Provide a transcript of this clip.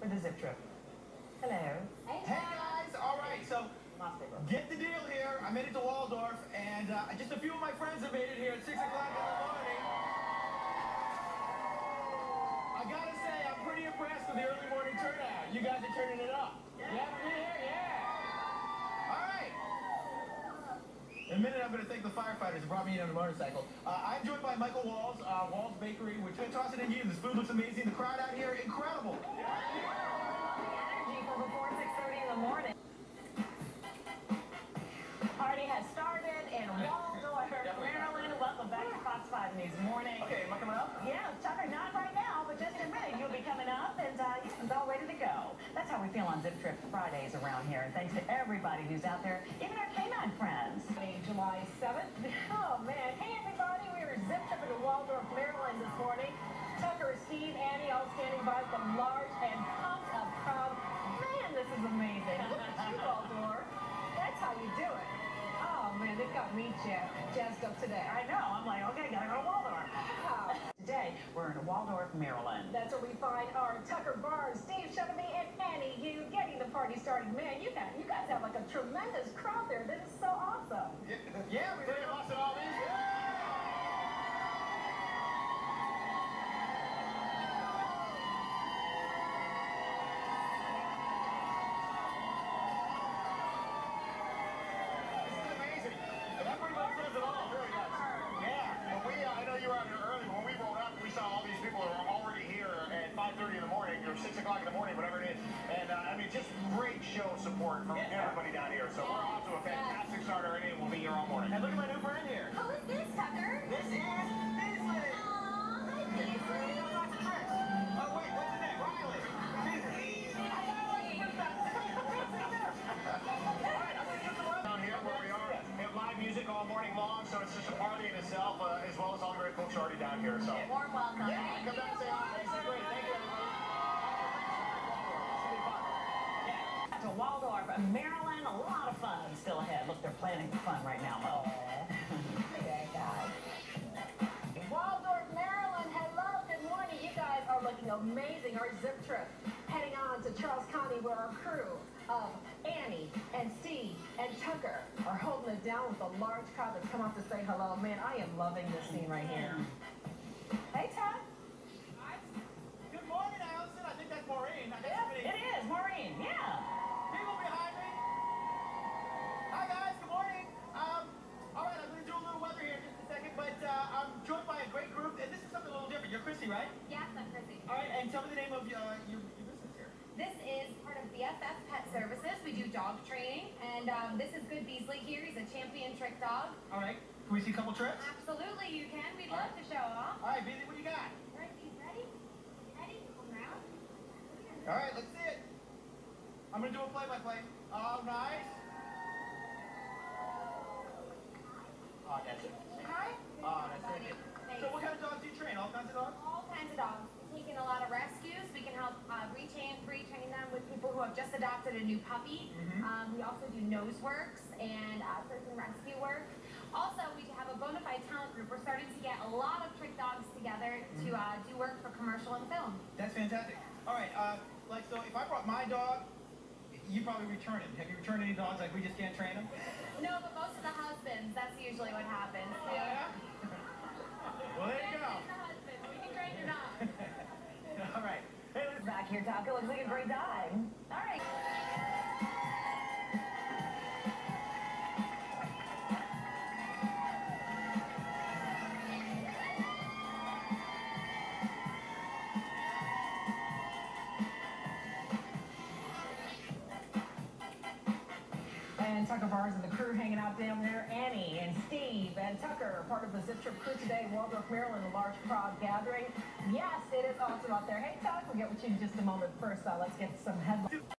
for the zip trip. Hello. Hey guys, all right, so get the deal here. I made it to Waldorf, and uh, just a few of my friends have made it here at 6 o'clock in the morning. I gotta say, I'm pretty impressed with the early morning turnout. You guys are turning it up. Yeah, we're here, yeah. All right. In a minute, I'm going to thank the firefighters who brought me in on a motorcycle. Uh, I'm joined by Michael Walls, uh, Walls Bakery. Going to toss it in you. This food looks amazing. The crowd out here, incredible. News Morning. Okay, am I coming up? Yeah, Tucker, not right now, but just in a minute you'll be coming up and uh, it's all ready to go. That's how we feel on Zip Trip Fridays around here. And thanks to everybody who's out there, even our canine friends. July 7th. Oh, man. Hey, everybody. We are zip tripping to Waldorf, Maryland this morning. Tucker, Steve, Annie all standing by with a large and they've me jazzed, jazzed up today. I know. I'm like, okay, gotta go to Waldorf. Wow. Today, we're in Waldorf, Maryland. That's where we find our Tucker Barnes, Steve Chenevey, and Annie Yu getting the party started. Man, you guys, you guys have like a tremendous crowd there. This in the morning, whatever it is. And, uh, I mean, just great show support from Yeah. everybody down here. So we're off to a fantastic start already, and we'll be here all morning. And look at my new friend here. Who is this, Tucker? This is Beasley. Aw, hi, Beasley. He knows lots of tricks. Oh, wait, what's his name? Riley. Beasley. Down here where we are, we have live music all morning long, so it's just a party in itself, uh, as well as all the great folks already down here. So. Warm welcome. Yeah, come down and say hi. This is great. Thank you, everybody. This will be fun. To Waldorf, Maryland. A lot of fun still ahead. Look, they're planning fun right now. Oh. Waldorf, Maryland. Hello, good morning. You guys are looking amazing. Our zip trip heading on to Charles County where our crew of Annie and Steve and Tucker are holding it down with a large crowd that's come out to say hello. Man, I am loving this scene right here. Mm. Hey, Tuck. Chrissy, right? Yes, I'm Chrissy. All right, and tell me the name of uh, your, your business here. This is part of BFF Pet Services. We do dog training, and um, this is Good Beasley here. He's a champion trick dog. All right. Can we see a couple tricks? Absolutely, you can. We'd love to show off. All right, Beasley, what do you got? All right, you ready? Ready? Come around. All right, let's see it. I'm going to do a play-by-play. Oh, nice. Oh, that's it. Hi. Oh, that's very good. Thanks. So what kind of dogs do you train? All kinds of dogs? Kinds of dogs. We've taken a lot of rescues. We can help uh, retrain, retrain them with people who have just adopted a new puppy. Mhm. Um, we also do nose works and uh, search and rescue work. Also, we have a Bone-A-Fied talent group. We're starting to get a lot of trick dogs together to uh, do work for commercial and film. That's fantastic. All right, uh, like, so if I brought my dog, you probably return him. Have you returned any dogs like we just can't train them? No, but most of the husbands, that's usually what happens. Oh, yeah? well, there you go. The husbands, we can train your dog. All right. Hey. Back here, Taco. Looks like a great dive. All right. Tucker Barnes and the crew hanging out down there. Annie and Steve and Tucker, part of the Zip Trip crew today, Waldorf, Maryland, a large crowd gathering. Yes, it is awesome out there. Hey, Tuck, we'll get with you in just a moment. First, uh, let's get some headlines.